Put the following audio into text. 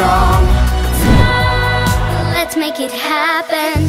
strong. Let's make it happen.